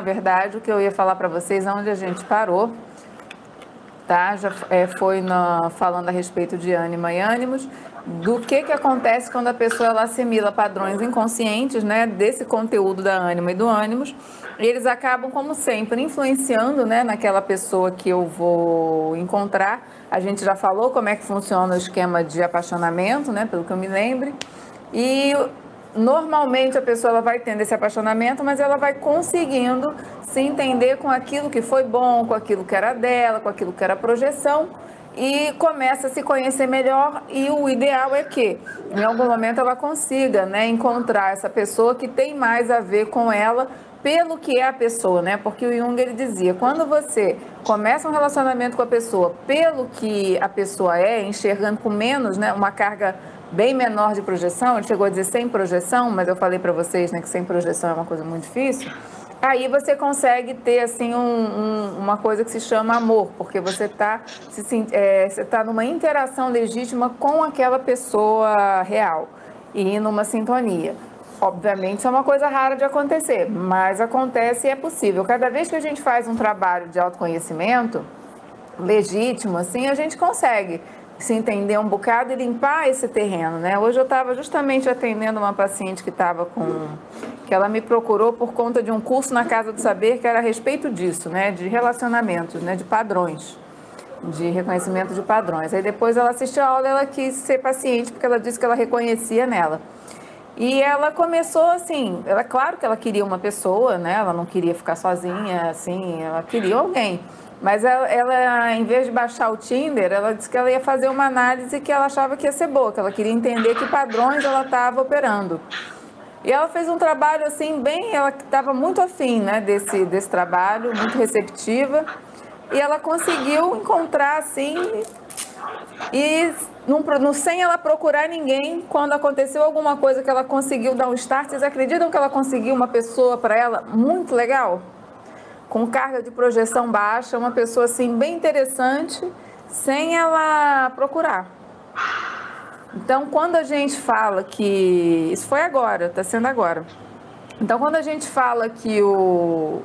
na verdade, o que eu ia falar para vocês, onde a gente parou, tá? Já é, foi na, falando a respeito de ânima e ânimos, do que, que acontece quando a pessoa ela assimila padrões inconscientes, né, desse conteúdo da ânima e do ânimos, e eles acabam, como sempre, influenciando, né, naquela pessoa que eu vou encontrar. A gente já falou como é que funciona o esquema de apaixonamento, né, pelo que eu me lembre, e normalmente a pessoa vai tendo esse apaixonamento, mas ela vai conseguindo se entender com aquilo que foi bom, com aquilo que era dela, com aquilo que era projeção e começa a se conhecer melhor. E o ideal é que em algum momento ela consiga, né, encontrar essa pessoa que tem mais a ver com ela pelo que é a pessoa, né? Porque o Jung ele dizia, quando você começa um relacionamento com a pessoa pelo que a pessoa é, enxergando com menos, né, uma carga bem menor de projeção, ele chegou a dizer sem projeção, mas eu falei para vocês né, que sem projeção é uma coisa muito difícil. Aí você consegue ter assim um, um, uma coisa que se chama amor, porque você está é, você tá numa interação legítima com aquela pessoa real e numa sintonia. Obviamente, isso é uma coisa rara de acontecer, mas acontece e é possível. Cada vez que a gente faz um trabalho de autoconhecimento legítimo, assim, a gente consegue se entender um bocado e limpar esse terreno, né? Hoje eu estava justamente atendendo uma paciente que estava com que ela me procurou por conta de um curso na Casa do Saber que era a respeito disso, né, de relacionamentos, né, de padrões, de reconhecimento de padrões. Aí depois ela assistiu a aula, ela quis ser paciente porque ela disse que ela reconhecia nela. E ela começou assim, ela claro que ela queria uma pessoa, né? Ela não queria ficar sozinha, assim, ela queria alguém. Mas ela, ela, em vez de baixar o Tinder, ela disse que ela ia fazer uma análise que ela achava que ia ser boa, que ela queria entender que padrões ela estava operando. E ela fez um trabalho assim, bem, ela estava muito afim né, desse, desse trabalho, muito receptiva. E ela conseguiu encontrar assim, e não, sem ela procurar ninguém, quando aconteceu alguma coisa que ela conseguiu dar um start, vocês acreditam que ela conseguiu uma pessoa para ela muito legal? com carga de projeção baixa, uma pessoa assim bem interessante, sem ela procurar. Então, quando a gente fala que isso foi agora, está sendo agora. Então, quando a gente fala que o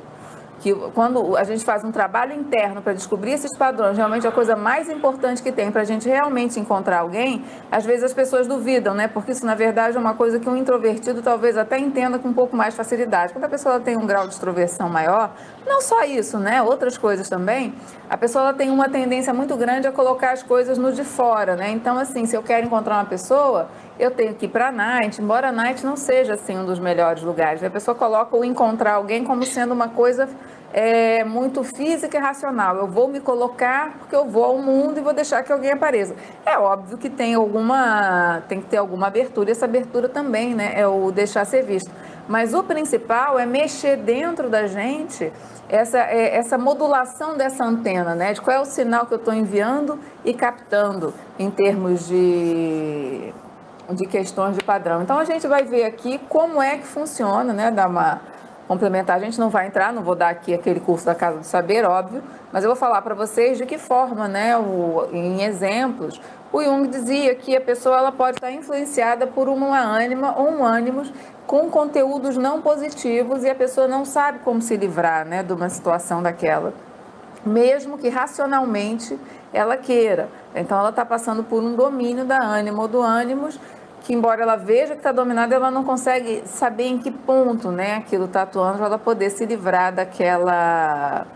que quando a gente faz um trabalho interno para descobrir esses padrões, realmente a coisa mais importante que tem para a gente realmente encontrar alguém, às vezes as pessoas duvidam, né? Porque isso, na verdade, é uma coisa que um introvertido talvez até entenda com um pouco mais facilidade. Quando a pessoa tem um grau de extroversão maior, não só isso, né? Outras coisas também, a pessoa tem uma tendência muito grande a colocar as coisas no de fora, né? Então, assim, se eu quero encontrar uma pessoa, eu tenho que ir para a night, embora a night não seja assim um dos melhores lugares. A pessoa coloca o encontrar alguém como sendo uma coisa é, muito física e racional. Eu vou me colocar porque eu vou ao mundo e vou deixar que alguém apareça. É óbvio que tem alguma, tem que ter alguma abertura. E essa abertura também, né, é o deixar ser visto. Mas o principal é mexer dentro da gente essa, é, essa modulação dessa antena, né? De qual é o sinal que eu estou enviando e captando em termos de de questões de padrão. Então a gente vai ver aqui como é que funciona, né? Uma complementar. A gente não vai entrar, não vou dar aqui aquele curso da Casa do Saber, óbvio, mas eu vou falar para vocês de que forma, né? O, em exemplos, o Jung dizia que a pessoa ela pode estar influenciada por uma ânima ou um ânimos com conteúdos não positivos e a pessoa não sabe como se livrar, né, de uma situação daquela, mesmo que racionalmente ela queira. Então ela está passando por um domínio da ânima ou do ânimos que embora ela veja que está dominada, ela não consegue saber em que ponto né, aquilo está atuando para ela poder se livrar daquela,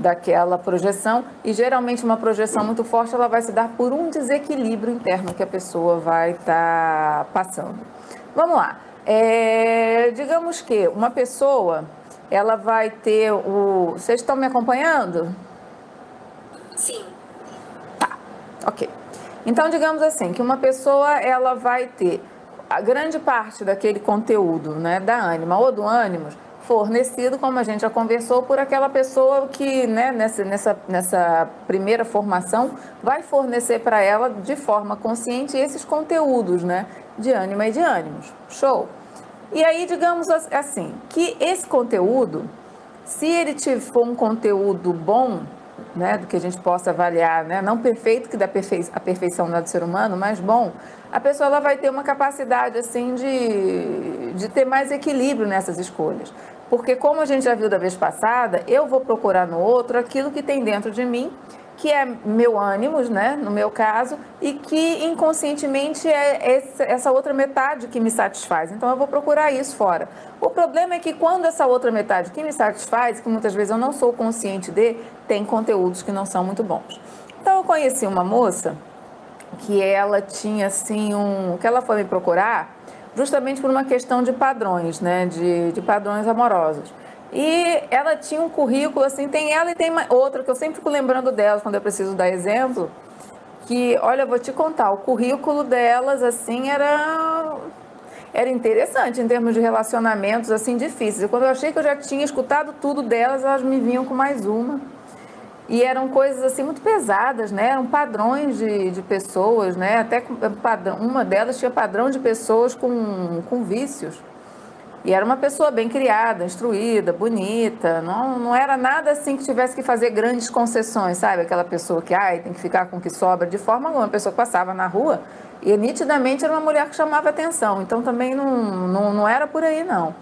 daquela projeção. E geralmente uma projeção muito forte ela vai se dar por um desequilíbrio interno que a pessoa vai estar tá passando. Vamos lá. É, digamos que uma pessoa ela vai ter o. Vocês estão me acompanhando? Sim. Tá, ok. Então, digamos assim, que uma pessoa ela vai ter a grande parte daquele conteúdo, né, da ânima ou do ânimos, fornecido, como a gente já conversou, por aquela pessoa que, né, nessa, nessa, nessa primeira formação, vai fornecer para ela de forma consciente esses conteúdos, né, de ânima e de ânimos. Show? E aí, digamos assim, que esse conteúdo, se ele for um conteúdo bom, né, do que a gente possa avaliar, né, não perfeito, que perfe a perfeição é do ser humano, mas bom, a pessoa ela vai ter uma capacidade assim de, de ter mais equilíbrio nessas escolhas. Porque, como a gente já viu da vez passada, eu vou procurar no outro aquilo que tem dentro de mim, que é meu ânimo, né, no meu caso, e que inconscientemente é essa outra metade que me satisfaz. Então, eu vou procurar isso fora. O problema é que quando essa outra metade que me satisfaz, que muitas vezes eu não sou consciente de, tem conteúdos que não são muito bons. Então, eu conheci uma moça que ela tinha assim um. que ela foi me procurar justamente por uma questão de padrões, né? De, de padrões amorosos. E ela tinha um currículo, assim, tem ela e tem outra, que eu sempre fico lembrando delas quando eu preciso dar exemplo, que, olha, eu vou te contar, o currículo delas, assim, era era interessante em termos de relacionamentos, assim, difíceis. E quando eu achei que eu já tinha escutado tudo delas, elas me vinham com mais uma. E eram coisas assim muito pesadas, né? Eram padrões de, de pessoas, né? Até padrão, uma delas tinha padrão de pessoas com, com vícios. E era uma pessoa bem criada, instruída, bonita. Não, não era nada assim que tivesse que fazer grandes concessões, sabe? Aquela pessoa que ai, tem que ficar com o que sobra. De forma alguma, uma pessoa que passava na rua e nitidamente era uma mulher que chamava atenção. Então também não, não, não era por aí, não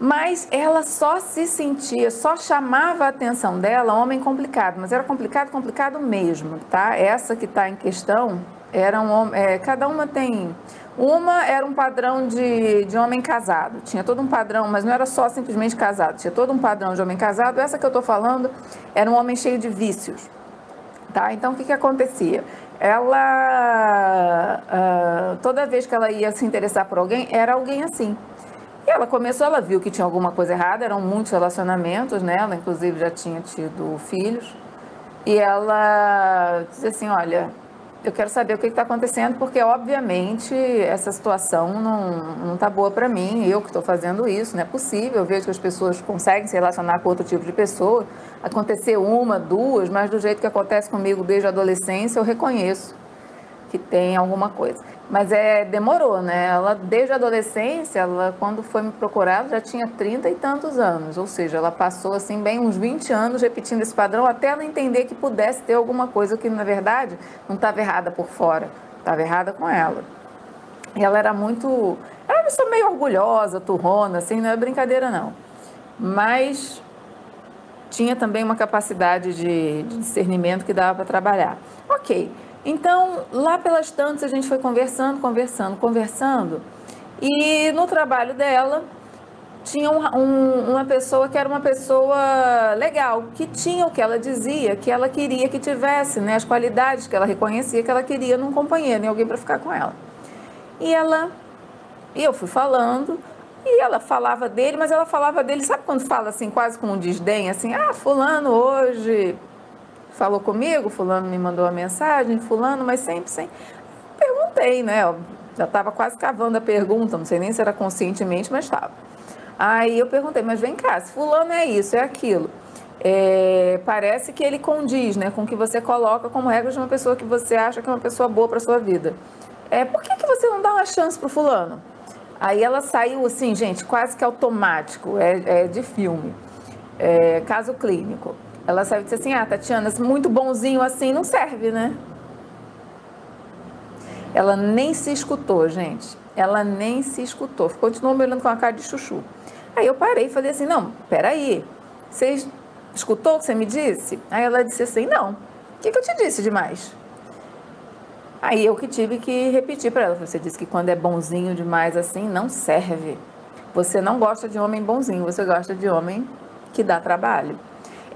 mas ela só se sentia, só chamava a atenção dela homem complicado, mas era complicado, complicado mesmo, tá? Essa que está em questão era um é, cada uma tem uma era um padrão de, de homem casado, tinha todo um padrão, mas não era só simplesmente casado, tinha todo um padrão de homem casado. Essa que eu estou falando era um homem cheio de vícios, tá? Então o que que acontecia? Ela uh, toda vez que ela ia se interessar por alguém era alguém assim ela começou, ela viu que tinha alguma coisa errada, eram muitos relacionamentos, né? Ela, inclusive, já tinha tido filhos. E ela disse assim: Olha, eu quero saber o que está acontecendo, porque, obviamente, essa situação não está boa para mim. Eu que estou fazendo isso, não é possível. Eu vejo que as pessoas conseguem se relacionar com outro tipo de pessoa. Acontecer uma, duas, mas do jeito que acontece comigo desde a adolescência, eu reconheço que tem alguma coisa. Mas é, demorou, né? Ela, desde a adolescência, ela, quando foi me procurar, já tinha 30 e tantos anos. Ou seja, ela passou, assim, bem uns 20 anos repetindo esse padrão até ela entender que pudesse ter alguma coisa que, na verdade, não estava errada por fora, estava errada com ela. E ela era muito... Era uma pessoa meio orgulhosa, turrona, assim, não é brincadeira, não. Mas tinha também uma capacidade de, de discernimento que dava para trabalhar. Ok. Então, lá pelas tantas, a gente foi conversando, conversando, conversando. E no trabalho dela, tinha um, um, uma pessoa que era uma pessoa legal, que tinha o que ela dizia, que ela queria que tivesse, né, as qualidades que ela reconhecia que ela queria num companheiro, em alguém para ficar com ela. E ela, e eu fui falando, e ela falava dele, mas ela falava dele, sabe quando fala assim, quase com um desdém, assim, ah, fulano hoje falou comigo, fulano me mandou uma mensagem, fulano, mas sempre sem. Perguntei, né? Eu já estava quase cavando a pergunta, não sei nem se era conscientemente, mas estava. Aí eu perguntei, mas vem cá, se fulano é isso, é aquilo. É, parece que ele condiz né, com o que você coloca como regra de uma pessoa que você acha que é uma pessoa boa para sua vida. É, por que, que você não dá uma chance para o fulano? Aí ela saiu assim, gente, quase que automático, é, é de filme, é, caso clínico. Ela saiu e disse assim: Ah, Tatiana, muito bonzinho assim não serve, né? Ela nem se escutou, gente. Ela nem se escutou. Continuou me olhando com a cara de chuchu. Aí eu parei e falei assim: Não, peraí. Você escutou o que você me disse? Aí ela disse assim: Não. O que, que eu te disse demais? Aí eu que tive que repetir para ela. Você disse que quando é bonzinho demais assim, não serve. Você não gosta de homem bonzinho, você gosta de homem que dá trabalho.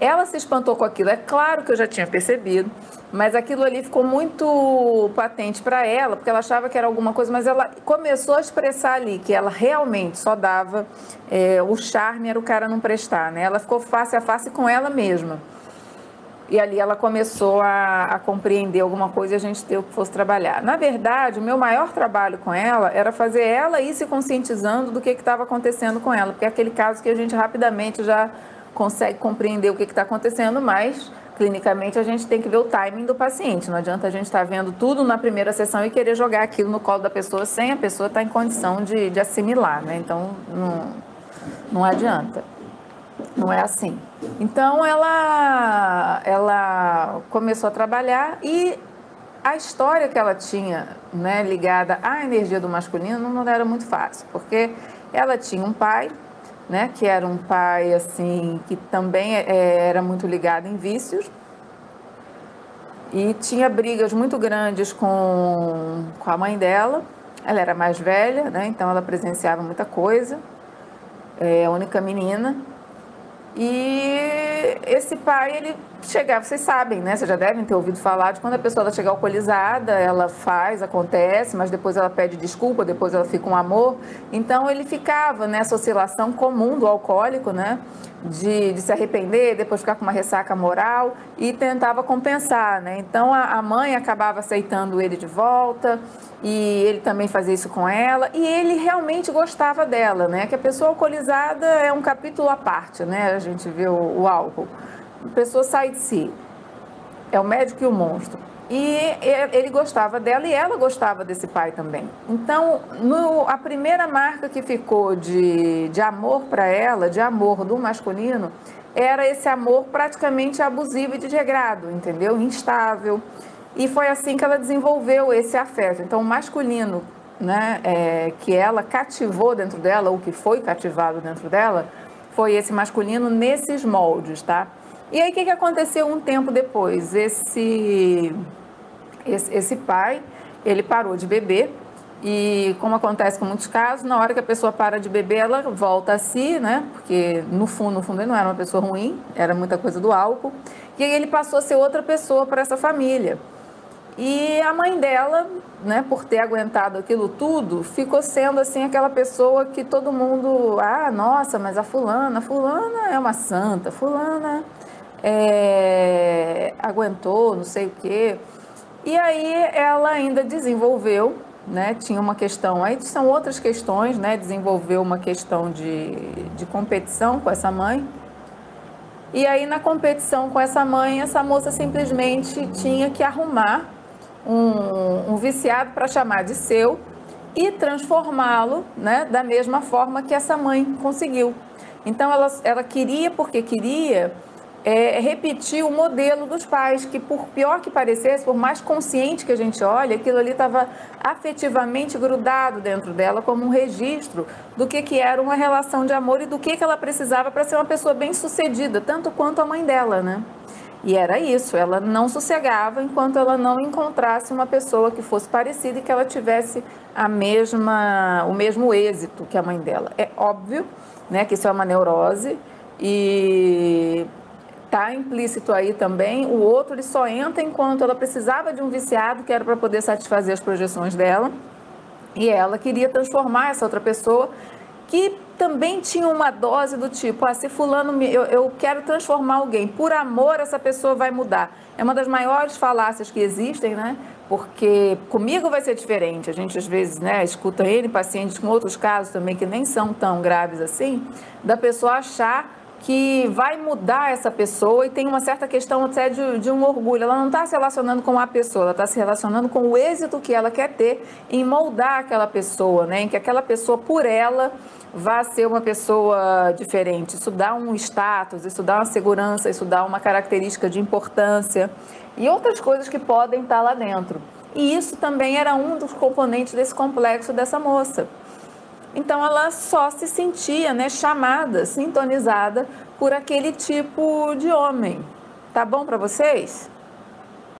Ela se espantou com aquilo, é claro que eu já tinha percebido, mas aquilo ali ficou muito patente para ela, porque ela achava que era alguma coisa, mas ela começou a expressar ali que ela realmente só dava é, o charme, era o cara não prestar, né? Ela ficou face a face com ela mesma. E ali ela começou a, a, compreender alguma coisa e a gente teve que fosse trabalhar. Na verdade, o meu maior trabalho com ela era fazer ela ir se conscientizando do que estava acontecendo com ela, porque é aquele caso que a gente rapidamente já consegue compreender o que está acontecendo, mas clinicamente a gente tem que ver o timing do paciente. Não adianta a gente estar tá vendo tudo na primeira sessão e querer jogar aquilo no colo da pessoa sem a pessoa estar tá em condição de, de assimilar, né? Então não, não adianta. Não é assim. Então ela, ela começou a trabalhar e a história que ela tinha né, ligada à energia do masculino não era muito fácil, porque ela tinha um pai né, que era um pai assim que também é, era muito ligado em vícios e tinha brigas muito grandes com, com a mãe dela. Ela era mais velha, né, então ela presenciava muita coisa. É a única menina. E esse pai, ele chegava, vocês sabem, né? Vocês já devem ter ouvido falar de quando a pessoa ela chega alcoolizada, ela faz, acontece, mas depois ela pede desculpa, depois ela fica um amor. Então ele ficava nessa oscilação comum do alcoólico, né? De, de se arrepender, depois ficar com uma ressaca moral e tentava compensar, né? Então a, a mãe acabava aceitando ele de volta e ele também fazia isso com ela e ele realmente gostava dela, né? Que a pessoa alcoolizada é um capítulo à parte, né? A gente vê o, o álcool. A pessoa sai de si. É o médico e o monstro. E ele gostava dela e ela gostava desse pai também. Então, no, a primeira marca que ficou de, de amor para ela, de amor do masculino, era esse amor praticamente abusivo e de degrado, entendeu? Instável. E foi assim que ela desenvolveu esse afeto. Então, o masculino, né, é, que ela cativou dentro dela, ou que foi cativado dentro dela, foi esse masculino nesses moldes, tá? E aí, o que, que aconteceu um tempo depois? Esse, esse, esse pai, ele parou de beber, e como acontece com muitos casos, na hora que a pessoa para de beber, ela volta a si, né? Porque no fundo, no fundo ele não era uma pessoa ruim, era muita coisa do álcool. E aí ele passou a ser outra pessoa para essa família. E a mãe dela, né, por ter aguentado aquilo tudo, ficou sendo assim aquela pessoa que todo mundo, ah, nossa, mas a fulana, fulana é uma santa, fulana é, aguentou, não sei o quê. E aí ela ainda desenvolveu, né, tinha uma questão, aí são outras questões, né, desenvolveu uma questão de, de competição com essa mãe. E aí na competição com essa mãe, essa moça simplesmente tinha que arrumar um, um viciado para chamar de seu e transformá-lo né, da mesma forma que essa mãe conseguiu. Então ela, ela queria, porque queria, é, repetir o modelo dos pais, que por pior que parecesse, por mais consciente que a gente olhe, aquilo ali estava afetivamente grudado dentro dela como um registro do que, que era uma relação de amor e do que, que ela precisava para ser uma pessoa bem sucedida, tanto quanto a mãe dela, né? E era isso, ela não sossegava enquanto ela não encontrasse uma pessoa que fosse parecida e que ela tivesse a mesma, o mesmo êxito que a mãe dela. É óbvio né, que isso é uma neurose e está implícito aí também o outro ele só entra enquanto ela precisava de um viciado que era para poder satisfazer as projeções dela e ela queria transformar essa outra pessoa que também tinha uma dose do tipo, ah, se fulano, eu, eu quero transformar alguém, por amor essa pessoa vai mudar. É uma das maiores falácias que existem, né? Porque comigo vai ser diferente. A gente às vezes, né, escuta ele, pacientes com outros casos também que nem são tão graves assim, da pessoa achar que vai mudar essa pessoa e tem uma certa questão até de, de um orgulho. Ela não está se relacionando com a pessoa, ela está se relacionando com o êxito que ela quer ter em moldar aquela pessoa, né? Em que aquela pessoa, por ela, vá ser uma pessoa diferente. Isso dá um status, isso dá uma segurança, isso dá uma característica de importância e outras coisas que podem estar lá dentro. E isso também era um dos componentes desse complexo dessa moça. Então ela só se sentia né, chamada, sintonizada por aquele tipo de homem. Tá bom para vocês?